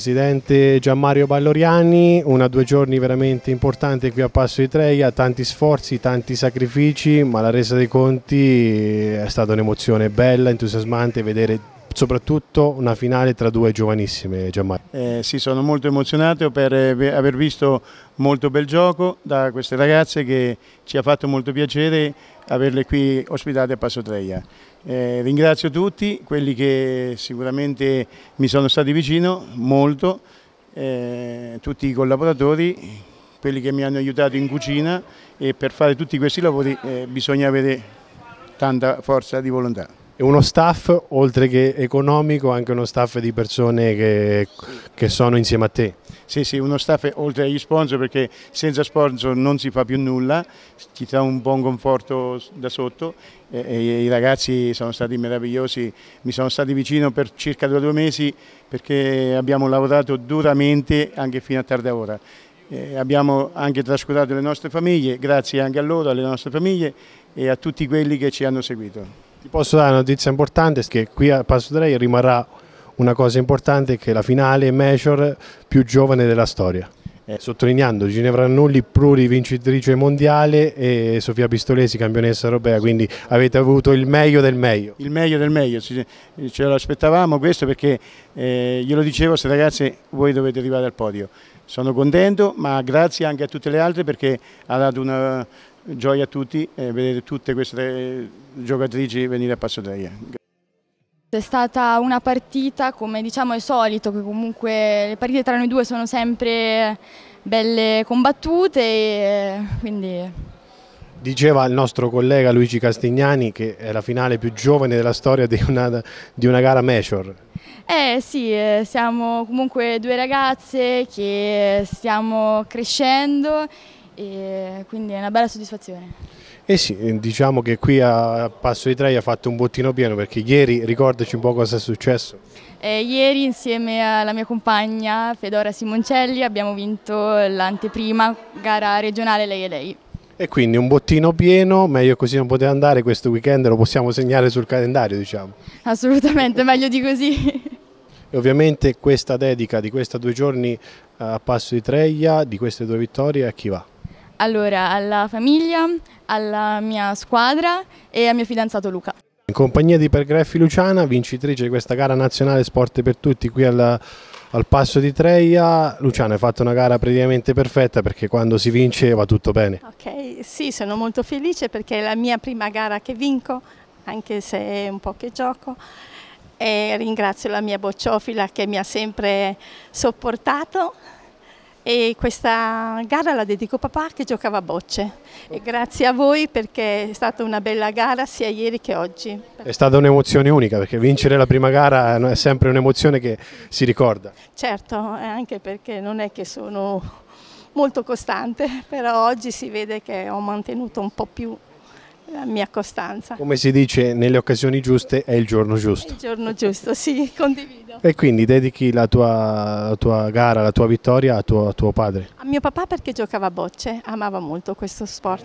Presidente Gianmario Balloriani, una due giorni veramente importante qui a Passo di Treia, tanti sforzi, tanti sacrifici, ma la resa dei conti è stata un'emozione bella, entusiasmante vedere soprattutto una finale tra due giovanissime Gianmario. Eh, sì, sono molto emozionato per eh, aver visto molto bel gioco da queste ragazze che ci ha fatto molto piacere averle qui ospitate a Passo Treia. Eh, ringrazio tutti, quelli che sicuramente mi sono stati vicino, molto, eh, tutti i collaboratori, quelli che mi hanno aiutato in cucina e per fare tutti questi lavori eh, bisogna avere tanta forza di volontà. E uno staff, oltre che economico, anche uno staff di persone che, che sono insieme a te. Sì, sì, uno staff oltre agli sponsor perché senza sponsor non si fa più nulla, ti dà un buon conforto da sotto e, e i ragazzi sono stati meravigliosi, mi sono stati vicino per circa due, due mesi perché abbiamo lavorato duramente anche fino a tarda ora. Eh, abbiamo anche trascurato le nostre famiglie, grazie anche a loro, alle nostre famiglie e a tutti quelli che ci hanno seguito. Ti posso dare una notizia importante, che qui a Passo Drei rimarrà una cosa importante che è la finale major più giovane della storia. Eh, sottolineando Ginevra Annulli plurivincitrice mondiale e Sofia Pistolesi campionessa europea, quindi avete avuto il meglio del meglio. Il meglio del meglio, ce lo aspettavamo questo perché eh, glielo dicevo, se ragazze voi dovete arrivare al podio. Sono contento, ma grazie anche a tutte le altre perché ha dato una gioia a tutti eh, vedere tutte queste giocatrici venire a Passodreia. È stata una partita, come diciamo è solito, che comunque le partite tra noi due sono sempre belle combattute e quindi... Diceva il nostro collega Luigi Castignani che è la finale più giovane della storia di una, di una gara major. Eh sì, eh, siamo comunque due ragazze che stiamo crescendo e quindi è una bella soddisfazione. Eh sì, diciamo che qui a Passo di Trei ha fatto un bottino pieno perché ieri, ricordaci un po' cosa è successo. Eh, ieri insieme alla mia compagna Fedora Simoncelli abbiamo vinto l'anteprima gara regionale lei e lei. E quindi un bottino pieno, meglio così non poteva andare, questo weekend lo possiamo segnare sul calendario diciamo. Assolutamente, meglio di così. E ovviamente questa dedica di questi due giorni a Passo di Treia, di queste due vittorie, a chi va? Allora, alla famiglia, alla mia squadra e al mio fidanzato Luca. In compagnia di Pergreffi Luciana, vincitrice di questa gara nazionale Sport per Tutti qui al, al Passo di Treia, Luciana hai fatto una gara praticamente perfetta perché quando si vince va tutto bene. Ok, sì, sono molto felice perché è la mia prima gara che vinco, anche se è un po' che gioco. E ringrazio la mia bocciofila che mi ha sempre sopportato e questa gara la dedico a papà che giocava a bocce e grazie a voi perché è stata una bella gara sia ieri che oggi. È stata un'emozione unica perché vincere la prima gara è sempre un'emozione che si ricorda. Certo, anche perché non è che sono molto costante, però oggi si vede che ho mantenuto un po' più la mia costanza. Come si dice, nelle occasioni giuste è il giorno giusto. È il giorno giusto, sì, condivido. E quindi dedichi la tua, la tua gara, la tua vittoria a tuo, a tuo padre? A mio papà perché giocava a bocce, amava molto questo sport.